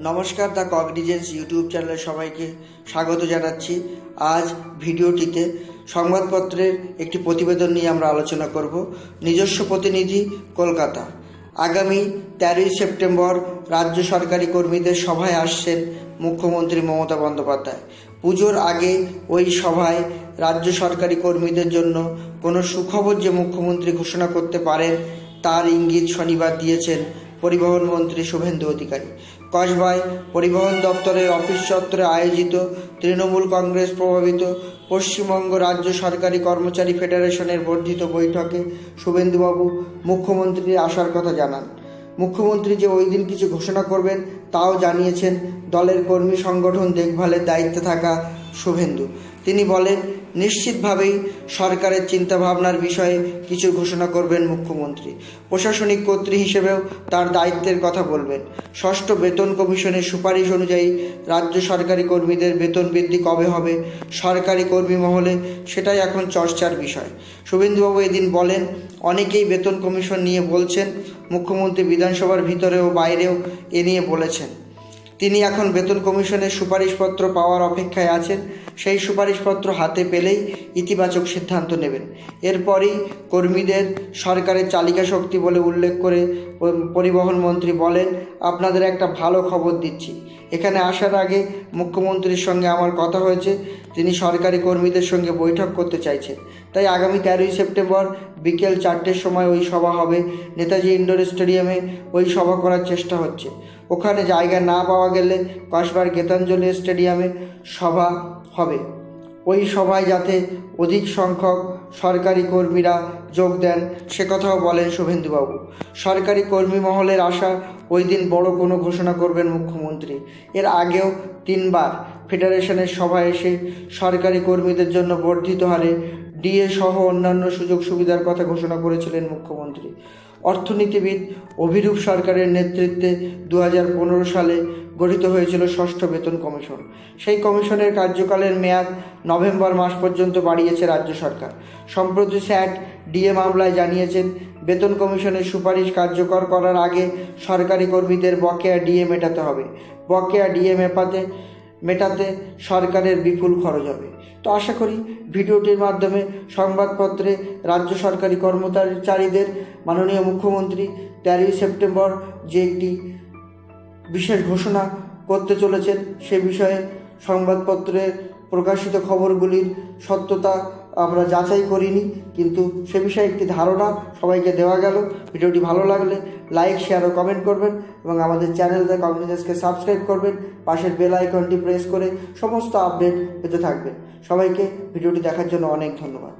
নমস্কার the cognisance YouTube চ্যানেলে সবাইকে স্বাগত জানাচ্ছি। আজ ভিডিওটিতে সংবাদপত্রের একটি প্রতিবেদন নিয়ে আমরা আলোচনা করব। নিজস্ব প্রতিনিধি কলকাতা। আগামী তেরোই সেপ্টেম্বর রাজ্য সরকারি কর্মীদের সভায় আসছেন মুখ্যমন্ত্রী মমতা বন্দ্যোপাধ্যায়। পুজোর আগে ওই সভায় রাজ্য সরকারি কর্মীদের জন্য কোনো সুখবর যে মুখ্যমন্ত্রী ঘোষণা করতে পারেন, তার ইঙ্গিত শনিবার দিয়েছেন পরিবহন মন্ত্রী শুভেন্দু অধিকারী। কসবায় পরিবহন দপ্তরের অফিস চত্বরে আয়োজিত তৃণমূল কংগ্রেস প্রভাবিত পশ্চিমবঙ্গ রাজ্য সরকারি কর্মচারী ফেডারেশনের বর্ধিত বৈঠকে শুভেন্দুবাবু মুখ্যমন্ত্রীর আসার কথা জানান। মুখ্যমন্ত্রী যে ওই দিন কিছু ঘোষণা করবেন, তাও জানিয়েছেন দলের কর্মী সংগঠন দেখভালের দায়িত্বে থাকা শুভেন্দু। তিনি বলেন, নিশ্চিতভাবেই সরকারের চিন্তাভাবনার বিষয়ে কিছু ঘোষণা করবেন মুখ্যমন্ত্রী। প্রশাসনিক কর্তৃ হিসেবেও তার দায়িত্বের কথা বলবেন। ষষ্ঠ বেতন কমিশনের সুপারিশ অনুযায়ী রাজ্য সরকারি কর্মীদের বেতন বৃদ্ধি কবে হবে, সরকারি কর্মী মহলে সেটাই এখন চর্চার বিষয়। শুভেন্দুবাবু এদিন বলেন, অনেকেই বেতন কমিশন নিয়ে বলছেন, মুখ্যমন্ত্রী বিধানসভার ভিতরে ও বাইরেও এ নিয়ে বলেছেন। তিনি এখন বেতন কমিশনের সুপারিশপত্র পাওয়ার অপেক্ষায় আছেন। সেই সুপারিশপত্র হাতে পেলেই ইতিবাচক সিদ্ধান্ত নেবেন। এরপরই কর্মীদের সরকারের চালিকা শক্তি বলে উল্লেখ করে পরিবহন মন্ত্রী বলেন, আপনাদের একটা ভালো খবর দিচ্ছি। এখানে আসার আগে মুখ্যমন্ত্রীর সঙ্গে আমার কথা হয়েছে। তিনি সরকারি কর্মীদের সঙ্গে বৈঠক করতে চাইছেন। তাই আগামী তেরোই সেপ্টেম্বর বিকেল চারটের সময় ওই সভা হবে। নেতাজি ইন্ডোর স্টেডিয়ামে ওই সভা করার চেষ্টা হচ্ছে। ওখানে জায়গা না পাওয়া গেলে কসবার গীতাঞ্জলি স্টেডিয়ামে সভা হবে। ওই সভায় যাতে অধিক সংখ্যক সরকারি কর্মীরা যোগ দেন, সে কথাও বলেন শুভেন্দুবাবু। সরকারি কর্মী মহলের আশা ওই দিন বড় কোনো ঘোষণা করবেন মুখ্যমন্ত্রী। এর আগেও তিনবার ফেডারেশনের সভায় এসে সরকারি কর্মীদের জন্য বর্ধিত হারে ডিএ সহ অন্যান্য সুযোগ সুবিধার কথা ঘোষণা করেছিলেন মুখ্যমন্ত্রী। অর্থনীতিবিদ অভিরূপ সরকারের নেতৃত্বে দু হাজার পনেরো সালে গঠিত হয়েছিল ষষ্ঠ বেতন কমিশন। সেই কমিশনের কার্যকালের মেয়াদ নভেম্বর মাস পর্যন্ত বাড়িয়েছে রাজ্য সরকার। সম্প্রতি স্যাট ডিএ মামলায় জানিয়েছেন, বেতন কমিশনের সুপারিশ কার্যকর করার আগে সরকারি কর্মীদের বকেয়া ডিএ মেটাতে হবে। বকেয়া ডিএ মেপাতে মেটাতে সরকারের বিপুল খরচ হবে। তো আশা করি ভিডিওটির মাধ্যমে সংবাদপত্রে রাজ্য সরকারি কর্মচারীদের মাননীয় মুখ্যমন্ত্রী তেরোই সেপ্টেম্বর যে একটি বিশেষ ঘোষণা করতে চলেছেন সে বিষয়ে সংবাদপত্রে প্রকাশিত খবরগুলির সত্যতা আমরা যাচাই করিনি, কিন্তু সে বিষয়ে একটি ধারণা সবাইকে দেওয়া গেল। ভিডিওটি ভালো লাগলে লাইক শেয়ার ও কমেন্ট করবেন এবং আমাদের চ্যানেল দ্য কমিউনিজাসকে সাবস্ক্রাইব করবেন। পাশের বেল আইকনটি প্রেস করে সমস্ত আপডেট পেতে থাকবেন সবাইকে ভিডিওটি দেখার জন্য অনেক ধন্যবাদ।